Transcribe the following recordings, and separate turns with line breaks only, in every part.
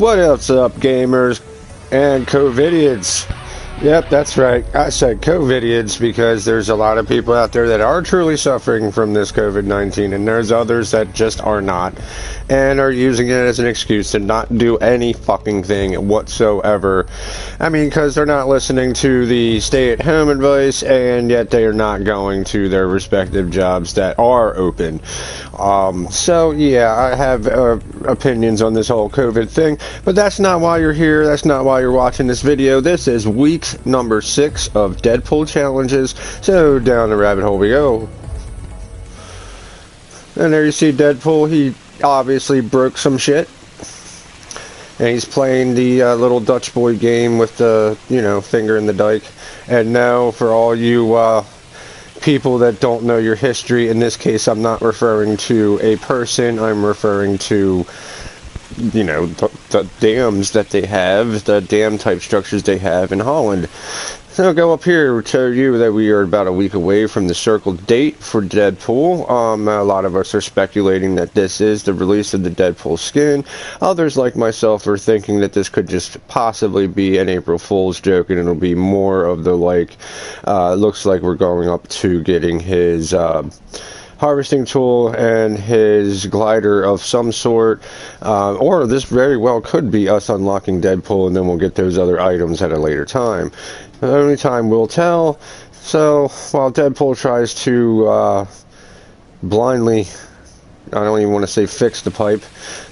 What else up, gamers and COVIDians? Yep, that's right. I said COVIDians because there's a lot of people out there that are truly suffering from this COVID 19, and there's others that just are not and are using it as an excuse to not do any fucking thing whatsoever. I mean, because they're not listening to the stay at home advice, and yet they are not going to their respective jobs that are open. Um, so, yeah, I have uh, opinions on this whole COVID thing, but that's not why you're here. That's not why you're watching this video. This is week number six of Deadpool challenges. So down the rabbit hole we go. And there you see Deadpool. He obviously broke some shit. And he's playing the uh, little Dutch boy game with the, you know, finger in the dike. And now, for all you uh, people that don't know your history, in this case, I'm not referring to a person, I'm referring to you know, the, the, dams that they have, the dam type structures they have in Holland. So I'll go up here to tell you that we are about a week away from the circled date for Deadpool. Um, a lot of us are speculating that this is the release of the Deadpool skin. Others, like myself, are thinking that this could just possibly be an April Fool's joke and it'll be more of the like, uh, looks like we're going up to getting his, uh, harvesting tool and his glider of some sort. Uh, or this very well could be us unlocking Deadpool and then we'll get those other items at a later time. Only time will tell. So while Deadpool tries to uh, blindly, I don't even want to say fix the pipe,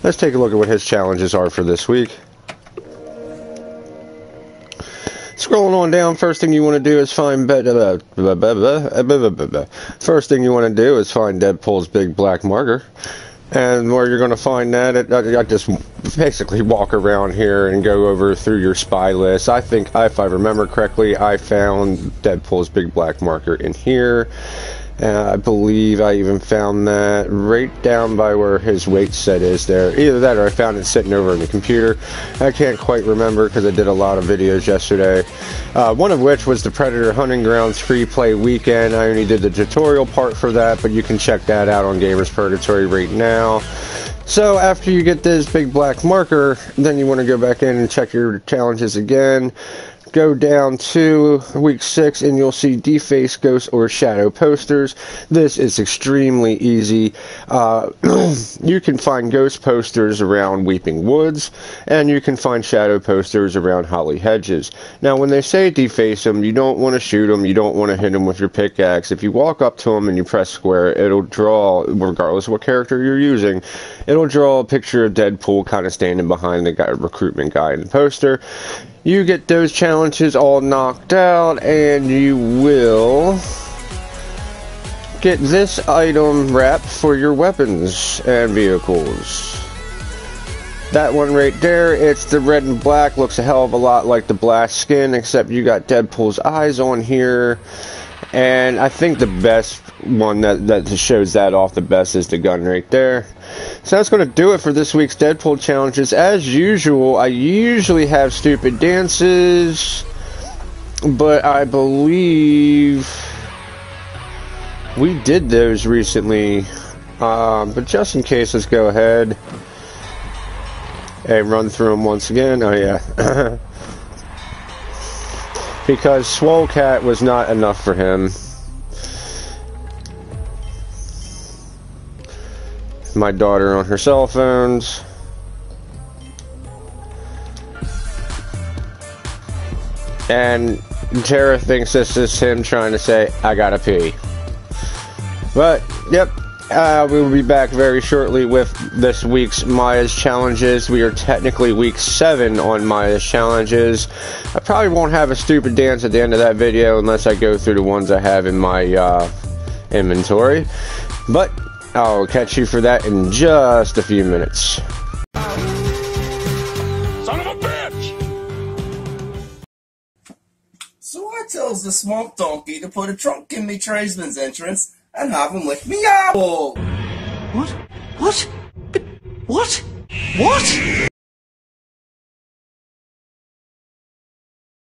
let's take a look at what his challenges are for this week. Scrolling on down, first thing you want to do is find uh, first thing you want to do is find Deadpool's big black marker. And where you're going to find that, it, I, I just basically walk around here and go over through your spy list. I think, if I remember correctly, I found Deadpool's big black marker in here. Uh, I believe I even found that right down by where his weight set is there. Either that or I found it sitting over in the computer. I can't quite remember because I did a lot of videos yesterday. Uh, one of which was the Predator Hunting Grounds free play weekend. I only did the tutorial part for that, but you can check that out on Gamers Purgatory right now. So after you get this big black marker, then you want to go back in and check your challenges again go down to week six and you'll see deface ghost or shadow posters. This is extremely easy. Uh, you can find ghost posters around weeping woods and you can find shadow posters around holly hedges. Now when they say deface them you don't want to shoot them you don't want to hit them with your pickaxe. If you walk up to them and you press square it'll draw regardless of what character you're using it'll draw a picture of deadpool kind of standing behind the guy, recruitment guy in the poster you get those challenges all knocked out and you will get this item wrap for your weapons and vehicles. That one right there, it's the red and black, looks a hell of a lot like the black skin, except you got Deadpool's eyes on here. And I think the best one that, that shows that off the best is the gun right there. So that's going to do it for this week's Deadpool challenges. As usual, I usually have stupid dances, but I believe we did those recently. Um, but just in case, let's go ahead and run through them once again. Oh, yeah. because Swole Cat was not enough for him. My daughter on her cell phones. And Tara thinks this is him trying to say, I gotta pee. But, yep, uh, we will be back very shortly with this week's Maya's challenges. We are technically week seven on Maya's challenges. I probably won't have a stupid dance at the end of that video unless I go through the ones I have in my uh, inventory. But I'll catch you for that in just a few minutes.
Son of a bitch!
So I tells the swamp donkey to put a trunk in me tradesman's entrance and have him lick me apple.
What? What? What? What?